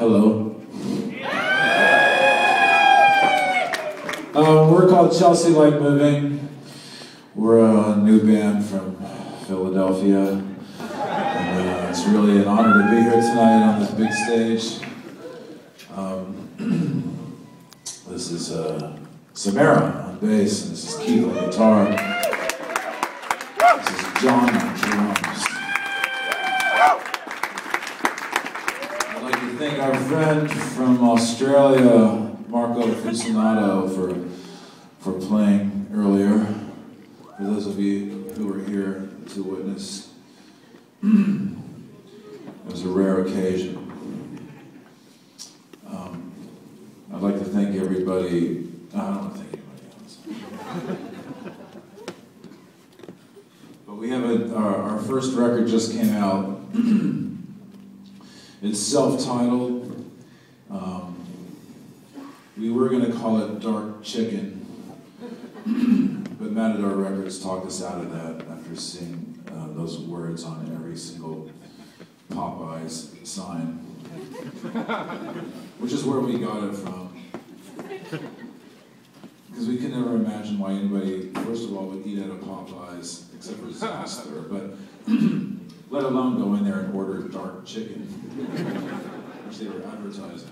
Hello. Uh, we're called Chelsea Light Moving. We're a new band from Philadelphia. And, uh, it's really an honor to be here tonight on this big stage. Um, this is uh, Samara on bass, and this is Keith on guitar. This is John on drums. I'd like to thank our friend from Australia, Marco Fusinato, for, for playing earlier. For those of you who were here to witness, it was a rare occasion. Um, I'd like to thank everybody. I don't want to thank anybody else. But we have a, our, our first record just came out. it's self-titled. Um, we were going to call it Dark Chicken, but Matador Records talked us out of that after seeing uh, those words on every single Popeyes sign, which is where we got it from. Because we could never imagine why anybody, first of all, would eat at a Popeyes, except for Zaster, but let alone go in there and order dark chicken, which they were advertising.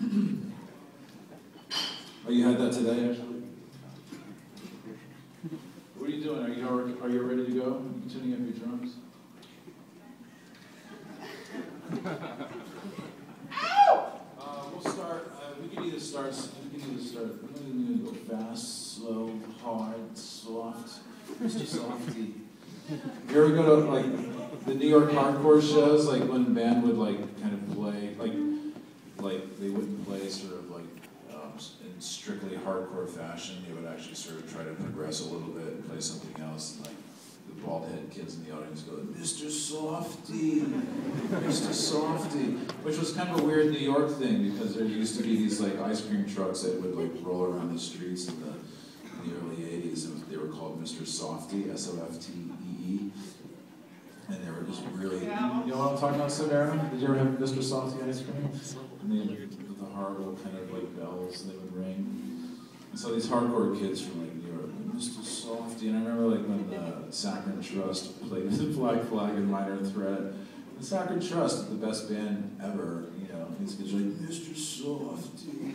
oh, you had that today, actually? What are you doing? Are you, are you ready to go? Are you tuning up your drums? Uh, we'll start. Uh, we can either start. We can either start. We can either go fast, slow, hard, soft. Mr. Softee. You ever go to like the New York hardcore shows? Like when band would like kind of play, like like they wouldn't play sort of strictly hardcore fashion. They would actually sort of try to progress a little bit and play something else. And, like the bald-headed kids in the audience go, Mr. Softee, Mr. Softee, which was kind of a weird New York thing because there used to be these like ice cream trucks that would like roll around the streets in the, in the early '80s, and they were called Mr. Softee, S-O-F-T-E-E, and they were just really, you know what I'm talking about, Savannah? Did you ever have Mr. Softee ice cream? Horrible kind of like bells that would ring. And so these hardcore kids from like New York, Mr. Softee, and I remember like when the Saccharine Trust played the Black Flag and Minor Threat. The Saccharine Trust, the best band ever, you know, these kids are like, Mr. Softee.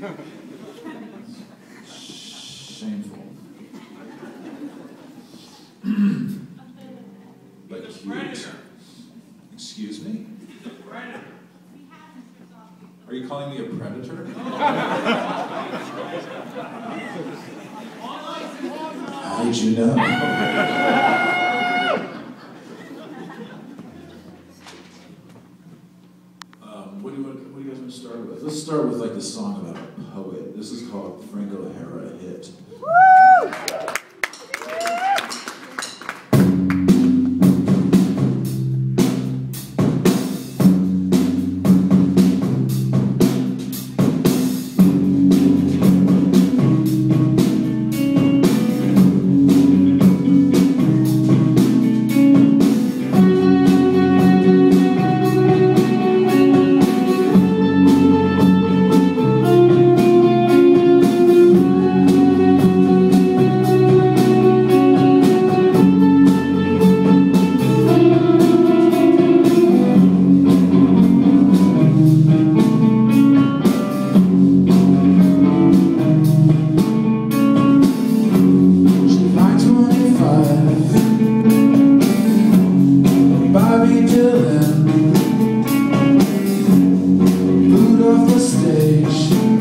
Shameful. but cute. Excuse me? Are you calling me a predator? How'd you know? um, what, do you want, what do you guys want to start with? Let's start with like the song about a poet. This is called Frank O'Hara Hit. station